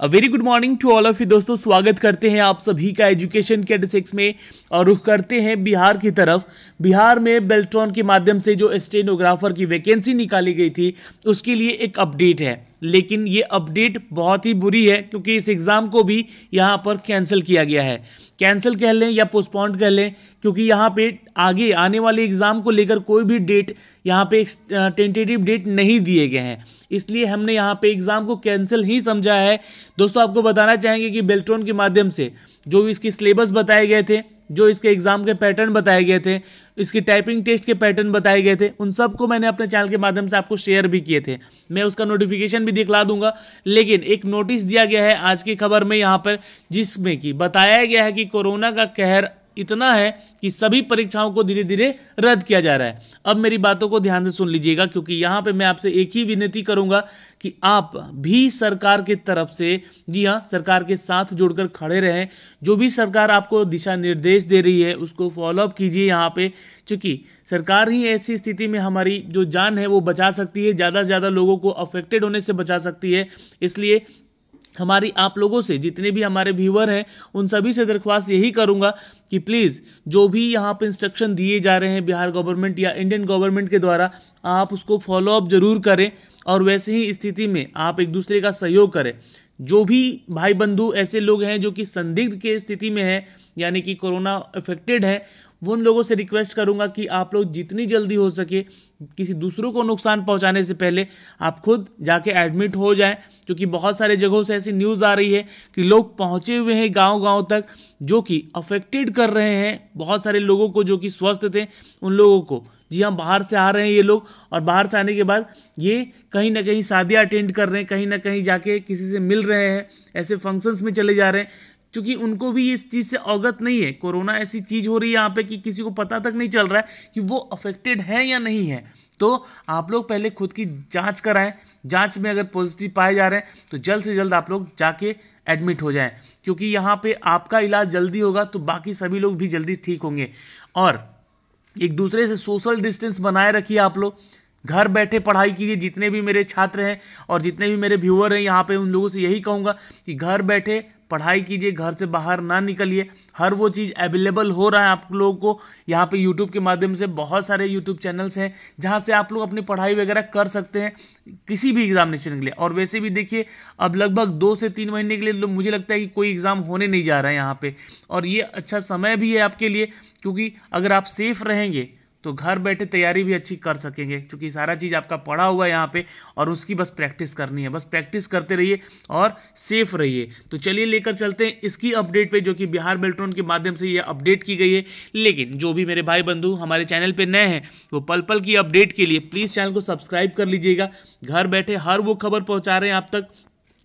A very good morning to all of you दोस्तों, स्वागत करते हैं आप सभी का एजुकेशन के डिसेक्स में और रुख करते हैं बिहार की तरफ़। बिहार में बेल्ट्रॉन के माध्यम से जो स्टेनोग्राफर की वैकेंसी निकाली गई थी, उसके लिए एक अपडेट है। लेकिन ये अपडेट बहुत ही बुरी है, क्योंकि इस एग्ज़ाम को भी यहाँ पर कैंसिल किया गया है। कैंसिल कह लें या पोस्टपोन्ड कह लें, क्योंकि यहाँ पे आगे, आने वाले एग्ज़ाम को लेकर कोई भी डेट यहाँ पे टेंटेटिव डेट नहीं दिए गए हैं। इसलिए हमने यहाँ पे एग्ज़ाम को कैंसिल ही समझा है। दोस्तों, आपको बताना चाहेंगे कि बेल्ट्रॉन के माध्यम से जो इसके सिलेबस बताए गए थे जो इसके एग्ज़ाम के पैटर्न बताए गए थे, इसके टाइपिंग टेस्ट के पैटर्न बताए गए थे, उन सबको मैंने अपने चैनल के माध्यम से आपको शेयर भी किए थे। मैं उसका नोटिफिकेशन भी दिखला दूँगा, लेकिन एक नोटिस दिया गया है आज की खबर में यहाँ पर, जिसमें कि बताया गया है कि कोरोना का कहर इतना है कि सभी परीक्षाओं को धीरे धीरे रद्द किया जा रहा है। अब मेरी बातों को ध्यान से सुन लीजिएगा, क्योंकि यहाँ पे मैं आपसे एक ही विनती करूँगा कि आप भी सरकार की तरफ़ से, जी हाँ सरकार के साथ जुड़कर खड़े रहें। जो भी सरकार आपको दिशा निर्देश दे रही है, उसको फॉलोअप कीजिए यहाँ पे, क्योंकि सरकार ही ऐसी स्थिति में हमारी जो जान है, वो बचा सकती है, ज़्यादा से ज़्यादा लोगों को अफेक्टेड होने से बचा सकती है। इसलिए हमारी आप लोगों से, जितने भी हमारे व्यूअर हैं, उन सभी से दरख्वास्त यही करूँगा कि प्लीज़ जो भी यहाँ पे इंस्ट्रक्शन दिए जा रहे हैं बिहार गवर्नमेंट या इंडियन गवर्नमेंट के द्वारा, आप उसको फॉलोअप ज़रूर करें और वैसे ही स्थिति में आप एक दूसरे का सहयोग करें। जो भी भाई बंधु ऐसे लोग हैं जो कि संदिग्ध के स्थिति में है, यानी कि कोरोना अफेक्टेड है उन लोगों से रिक्वेस्ट करूँगा कि आप लोग जितनी जल्दी हो सके किसी दूसरों को नुकसान पहुँचाने से पहले आप खुद जाके एडमिट हो जाएँ, क्योंकि बहुत सारे जगहों से ऐसी न्यूज़ आ रही है कि लोग पहुँचे हुए हैं गांव-गांव तक, जो कि अफेक्टेड कर रहे हैं, बहुत सारे लोगों को जो कि स्वस्थ थे, उन लोगों को। जी हाँ बाहर से आ रहे हैं ये लोग, और बाहर से आने के बाद ये कहीं ना कहीं शादियाँ अटेंड कर रहे हैं, कहीं ना कहीं जाके किसी से मिल रहे हैं, ऐसे फ़ंक्शंस में चले जा रहे हैं। क्योंकि उनको भी इस चीज़ से अवगत नहीं है। कोरोना ऐसी चीज़ हो रही है यहाँ पे कि किसी को पता तक नहीं चल रहा है कि वो अफेक्टेड है या नहीं है। तो आप लोग पहले खुद की जाँच कराएँ। जाँच में अगर पॉजिटिव पाए जा रहे हैं तो जल्द से जल्द आप लोग जाके एडमिट हो जाएँ। क्योंकि यहाँ पे आपका इलाज जल्दी होगा तो बाकी सभी लोग भी जल्दी ठीक होंगे। और एक दूसरे से सोशल डिस्टेंस बनाए रखिए आप लोग। घर बैठे पढ़ाई कीजिए, जितने भी मेरे छात्र हैं और जितने भी मेरे व्यूअर हैं, यहाँ पे उन लोगों से यही कहूँगा कि घर बैठे पढ़ाई कीजिए, घर से बाहर ना निकलिए। हर वो चीज़ अवेलेबल हो रहा है आप लोगों को। यहाँ पे यूट्यूब के माध्यम से बहुत सारे यूट्यूब चैनल्स हैं, जहाँ से आप लोग अपनी पढ़ाई वगैरह कर सकते हैं किसी भी एग्जामिनेशन के लिए। और वैसे भी देखिए, अब लगभग दो से तीन महीने के लिए मुझे लगता है कि कोई एग्ज़ाम होने नहीं जा रहा है यहाँ पर और ये अच्छा समय भी है आपके लिए, क्योंकि अगर आप सेफ़ रहेंगे तो घर बैठे तैयारी भी अच्छी कर सकेंगे, क्योंकि सारा चीज़ आपका पढ़ा हुआ है यहाँ पे और उसकी बस प्रैक्टिस करनी है। बस प्रैक्टिस करते रहिए और सेफ़ रहिए। तो चलिए लेकर चलते हैं इसकी अपडेट पे, जो कि बिहार बेल्ट्रॉन के माध्यम से ये अपडेट की गई है। लेकिन जो भी मेरे भाई बंधु हमारे चैनल पर नए हैं, वो पल पल की अपडेट के लिए प्लीज़ चैनल को सब्सक्राइब कर लीजिएगा। घर बैठे हर वो खबर पहुँचा रहे हैं आप तक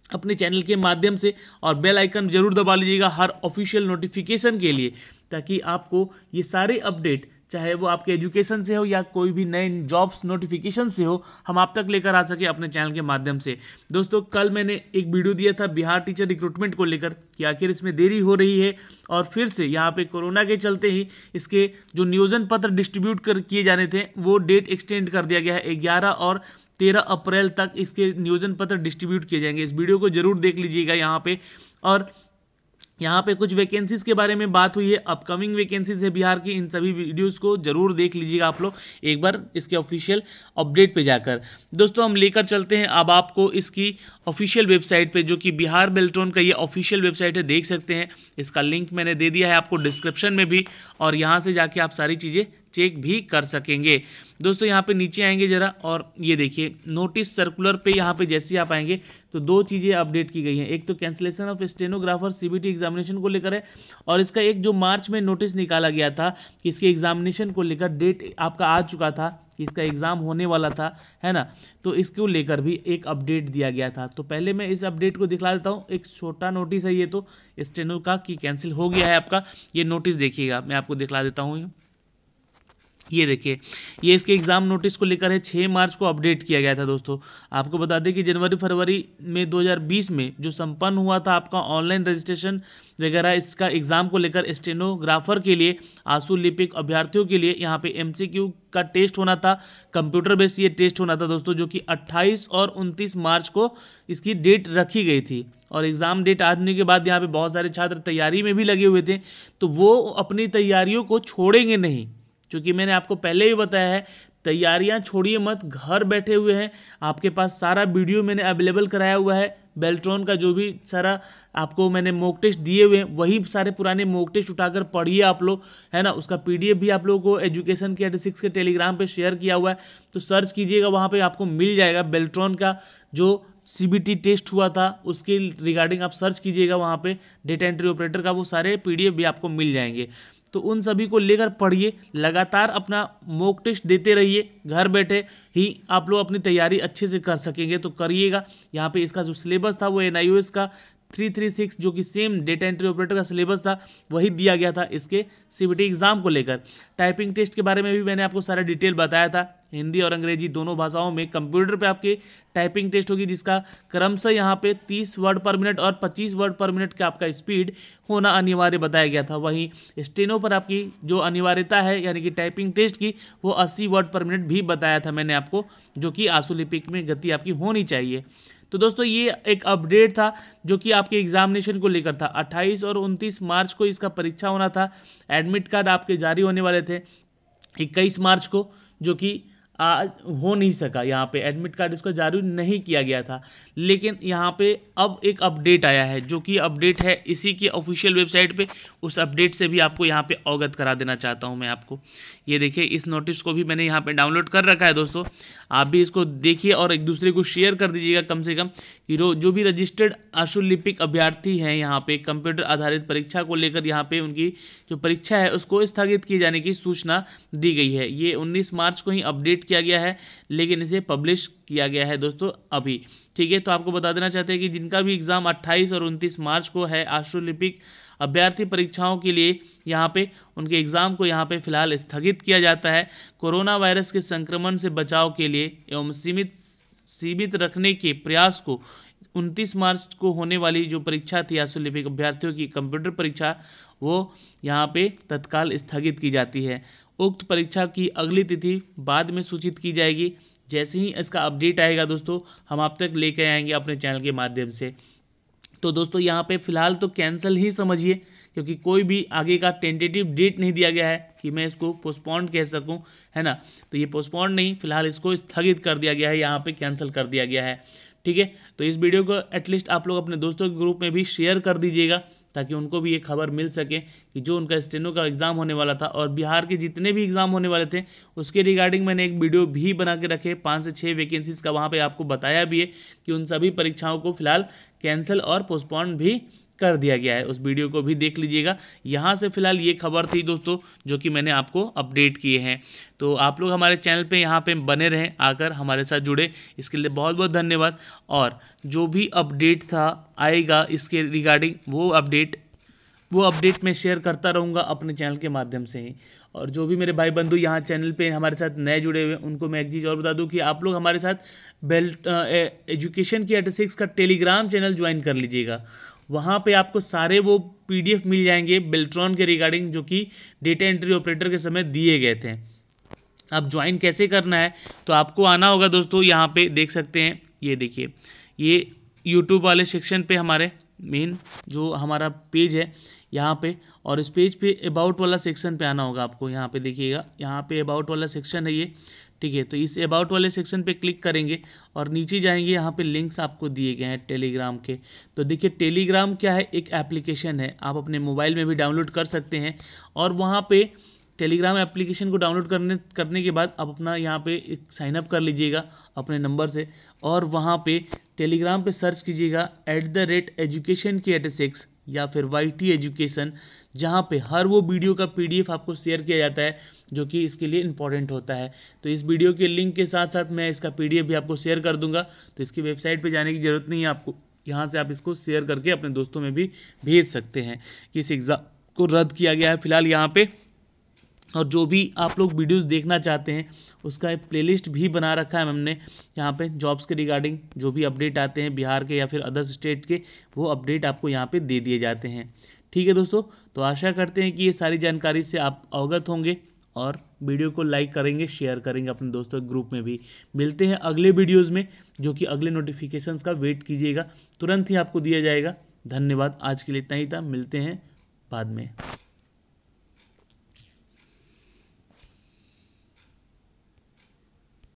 अपने चैनल के माध्यम से, और बेल आइकन ज़रूर दबा लीजिएगा हर ऑफिशियल नोटिफिकेशन के लिए, ताकि आपको ये सारे अपडेट चाहे वो आपके एजुकेशन से हो या कोई भी नए जॉब्स नोटिफिकेशन से हो, हम आप तक लेकर आ सके अपने चैनल के माध्यम से। दोस्तों, कल मैंने एक वीडियो दिया था बिहार टीचर रिक्रूटमेंट को लेकर कि आखिर इसमें देरी हो रही है और फिर से यहाँ पे कोरोना के चलते ही इसके जो नियोजन पत्र डिस्ट्रीब्यूट कर किए जाने थे, वो डेट एक्सटेंड कर दिया गया है ग्यारह और तेरह अप्रैल तक इसके नियोजन पत्र डिस्ट्रीब्यूट किए जाएँगे। इस वीडियो को ज़रूर देख लीजिएगा यहाँ पे। और यहाँ पे कुछ वैकेंसीज के बारे में बात हुई है। अपकमिंग वैकेंसीज है बिहार की। इन सभी वीडियोस को ज़रूर देख लीजिएगा आप लोग। एक बार इसके ऑफिशियल अपडेट पे जाकर। दोस्तों, हम लेकर चलते हैं। अब आपको इसकी ऑफिशियल वेबसाइट पे, जो कि बिहार बेल्ट्रॉन का ये ऑफिशियल वेबसाइट है, देख सकते हैं। इसका लिंक मैंने दे दिया है आपको डिस्क्रिप्शन में भी। और यहाँ से जाके आप सारी चीज़ें चेक भी कर सकेंगे। दोस्तों, यहाँ पे नीचे आएँगे ज़रा और ये देखिए नोटिस सर्कुलर पे यहाँ पे जैसे आप आएँगे तो दो चीज़ें अपडेट की गई हैं। एक तो cancellation of stenographer CBT examination को लेकर है और इसका एक जो मार्च में नोटिस निकाला गया था कि इसके एग्जामिनेशन को लेकर डेट आपका आ चुका था, कि इसका एग्ज़ाम होने वाला था, है ना? तो इसको लेकर भी एक अपडेट दिया गया था। तो पहले मैं इस अपडेट को दिखला देता हूँ। एक छोटा नोटिस है ये तो स्टेनो का कि कैंसिल हो गया है आपका। ये नोटिस देखिएगा, मैं आपको दिखला देता हूँ। ये देखिए, ये इसके एग्ज़ाम नोटिस को लेकर है छः मार्च को अपडेट किया गया था दोस्तों। आपको बता दें कि जनवरी फरवरी में 2020 में जो संपन्न हुआ था आपका ऑनलाइन रजिस्ट्रेशन वगैरह, इसका एग्ज़ाम को लेकर स्टेनोग्राफर के लिए, आँसू लिपिक अभ्यर्थियों के लिए यहाँ पे एमसीक्यू का टेस्ट होना था कंप्यूटर बेस्ड ये टेस्ट होना था दोस्तों, जो कि 28 और 29 मार्च को इसकी डेट रखी गई थी। और एग्ज़ाम डेट आने के बाद यहाँ पे बहुत सारे छात्र तैयारी में भी लगे हुए थे तो वो अपनी तैयारियों को छोड़ेंगे नहीं। क्योंकि मैंने आपको पहले ही बताया है, तैयारियाँ छोड़िए मत, घर बैठे हुए हैं, आपके पास सारा वीडियो मैंने अवेलेबल कराया हुआ है बेल्ट्रॉन का जो भी सारा आपको मैंने मोक टेस्ट दिए हुए हैं, वही सारे पुराने मोक टेस्ट उठाकर पढ़िए आप लोग, है ना? उसका पीडीएफ भी आप लोगों को एजुकेशन के सिक्स के टेलीग्राम पे शेयर किया हुआ है तो सर्च कीजिएगा, वहाँ पे आपको मिल जाएगा बेल्ट्रॉन का जो सीबीटी टेस्ट हुआ था, उसके रिगार्डिंग आप सर्च कीजिएगा वहाँ पे डेटा एंट्री ऑपरेटर का वो सारे पीडीएफ भी आपको मिल जाएँगे। तो उन सभी को लेकर पढ़िए, लगातार अपना मोक टेस्ट देते रहिए, घर बैठे ही आप लोग अपनी तैयारी अच्छे से कर सकेंगे। तो करिएगा। यहाँ पे इसका जो सिलेबस था, वो एन का थ्री थ्री सिक्स, जो कि सेम डेटा एंट्री ऑपरेटर का सिलेबस था, वही दिया गया था इसके सीबीटी एग्ज़ाम को लेकर। टाइपिंग टेस्ट के बारे में भी मैंने आपको सारा डिटेल बताया था। हिंदी और अंग्रेज़ी दोनों भाषाओं में कंप्यूटर पे आपके टाइपिंग टेस्ट होगी, जिसका क्रमशः यहाँ पे 30 वर्ड पर मिनट और 25 वर्ड पर मिनट का आपका स्पीड होना अनिवार्य बताया गया था। वहीं स्टेनो पर आपकी जो अनिवार्यता है, यानी कि टाइपिंग टेस्ट की, वो 80 वर्ड पर मिनट भी बताया था मैंने आपको, जो कि आँसू लिपिक में गति आपकी होनी चाहिए। तो दोस्तों, ये एक अपडेट था जो कि आपके एग्जामिनेशन को लेकर था। 28 और 29 मार्च को इसका परीक्षा होना था। एडमिट कार्ड आपके जारी होने वाले थे। 21 मार्च को, जो कि आज हो नहीं सका यहाँ पे। एडमिट कार्ड इसको जारी नहीं किया गया था। लेकिन यहाँ पे अब एक अपडेट आया है, जो कि अपडेट है इसी की ऑफिशियल वेबसाइट पे। उस अपडेट से भी आपको यहाँ पे अवगत करा देना चाहता हूँ मैं आपको। ये देखिए, इस नोटिस को भी मैंने यहाँ पे डाउनलोड कर रखा है दोस्तों। आप भी इसको देखिए और एक दूसरे को शेयर कर दीजिएगा कम से कम। कि जो भी रजिस्टर्ड आशुलिपिक अभ्यर्थी हैं यहाँ पे कंप्यूटर आधारित परीक्षा को लेकर यहाँ पे उनकी जो परीक्षा है, उसको स्थगित किए जाने की सूचना दी गई है। ये उन्नीस मार्च को ही अपडेट किया गया है, लेकिन इसे पब्लिश किया गया है दोस्तों अभी। ठीक है तो आपको बता देना चाहते हैं कि जिनका भी एग्ज़ाम 28 और 29 मार्च को है आस्ट्रोलिपिक अभ्यर्थी परीक्षाओं के लिए, यहाँ पे उनके एग्ज़ाम को यहाँ पे फ़िलहाल स्थगित किया जाता है कोरोना वायरस के संक्रमण से बचाव के लिए एवं सीमित सीमित रखने के प्रयास को 29 मार्च को होने वाली जो परीक्षा थी आस्ट्रोलिपिक अभ्यर्थियों की कंप्यूटर परीक्षा, वो यहाँ पे तत्काल स्थगित की जाती है। उक्त परीक्षा की अगली तिथि बाद में सूचित की जाएगी। जैसे ही इसका अपडेट आएगा दोस्तों, हम आप तक लेकर आएँगे अपने चैनल के माध्यम से। तो दोस्तों, यहाँ पे फ़िलहाल तो कैंसिल ही समझिए, क्योंकि कोई भी आगे का टेंटेटिव डेट नहीं दिया गया है कि मैं इसको पोस्टपोन कह सकूँ, है ना? तो ये पोस्टपोन नहीं, फ़िलहाल इसको स्थगित कर दिया गया है, यहाँ पे कैंसिल कर दिया गया है। ठीक है? तो इस वीडियो को एटलीस्ट आप लोग अपने दोस्तों के ग्रुप में भी शेयर कर दीजिएगा। ताकि उनको भी ये खबर मिल सके कि जो उनका स्टेनो का एग्ज़ाम होने वाला था और बिहार के जितने भी एग्ज़ाम होने वाले थे, उसके रिगार्डिंग मैंने एक वीडियो भी बना के रखे, पाँच से छः वैकेंसीज़ का, वहाँ पर आपको बताया भी है कि उन सभी परीक्षाओं को फ़िलहाल कैंसिल और पोस्टपोन भी कर दिया गया है। उस वीडियो को भी देख लीजिएगा। यहाँ से फ़िलहाल ये खबर थी दोस्तों, जो कि मैंने आपको अपडेट किए हैं। तो आप लोग हमारे चैनल पे यहाँ पे बने रहें, आकर हमारे साथ जुड़े। इसके लिए बहुत बहुत धन्यवाद। और जो भी अपडेट था, आएगा इसके रिगार्डिंग, वो अपडेट वो अपडेट मैं शेयर करता रहूँगा अपने चैनल के माध्यम से ही। और जो भी मेरे भाई बंधु यहाँ चैनल पे हमारे साथ नए जुड़े हुए उनको मैं एक चीज़ और बता दूँ कि आप लोग हमारे साथ बेल्ट एजुकेशन की एटेसिक्स का टेलीग्राम चैनल ज्वाइन कर लीजिएगा। वहाँ पे आपको सारे वो पीडीएफ मिल जाएँगे बेल्ट्रॉन के रिगार्डिंग, जो कि डेटा एंट्री ऑपरेटर के समय दिए गए थे। अब ज्वाइन कैसे करना है तो आपको आना होगा दोस्तों, यहाँ पे देख सकते हैं। ये देखिए, ये यूट्यूब वाले सेक्शन पे हमारे मेन जो हमारा पेज है, यहाँ पे और इस पेज पे अबाउट वाला सेक्शन पे आना होगा आपको। यहाँ पे देखिएगा, यहाँ पे अबाउट वाला सेक्शन है ये, ठीक है? तो इस अबाउट वाले सेक्शन पे क्लिक करेंगे और नीचे जाएँगे, यहाँ पे लिंक्स आपको दिए गए हैं टेलीग्राम के। तो देखिए टेलीग्राम क्या है? एक एप्लीकेशन है। आप अपने मोबाइल में भी डाउनलोड कर सकते हैं और वहाँ पे टेलीग्राम एप्लीकेशन को डाउनलोड करने करने के बाद आप अपना यहाँ पे एक साइनअप कर लीजिएगा अपने नंबर से और वहाँ पे टेलीग्राम पे सर्च कीजिएगा एट द रेट एजुकेशन की एट सिक्स या फिर वाई टी एजुकेशन जहाँ पे हर वो वीडियो का पीडीएफ आपको शेयर किया जाता है, जो कि इसके लिए इंपॉर्टेंट होता है। तो इस वीडियो के लिंक के साथ साथ मैं इसका पीडीएफ भी आपको शेयर कर दूँगा। तो इसकी वेबसाइट पर जाने की ज़रूरत नहीं है आपको, यहाँ से आप इसको शेयर करके अपने दोस्तों में भी भेज सकते हैं। कि इस एग्ज़ाम को रद्द किया गया है, फ़िलहाल यहाँ पे और जो भी आप लोग वीडियोस देखना चाहते हैं, उसका एक प्लेलिस्ट भी बना रखा है हमने। यहाँ पे जॉब्स के रिगार्डिंग जो भी अपडेट आते हैं बिहार के या फिर अदर स्टेट के, वो अपडेट आपको यहाँ पे दे दिए जाते हैं। ठीक है दोस्तों तो आशा करते हैं कि ये सारी जानकारी से आप अवगत होंगे और वीडियो को लाइक करेंगे शेयर करेंगे अपने दोस्तों के ग्रुप में भी। मिलते हैं अगले वीडियोज़ में, जो कि अगले नोटिफिकेशंस का वेट कीजिएगा। तुरंत ही आपको दिया जाएगा। धन्यवाद, आज के लिए इतना ही था। मिलते हैं बाद में।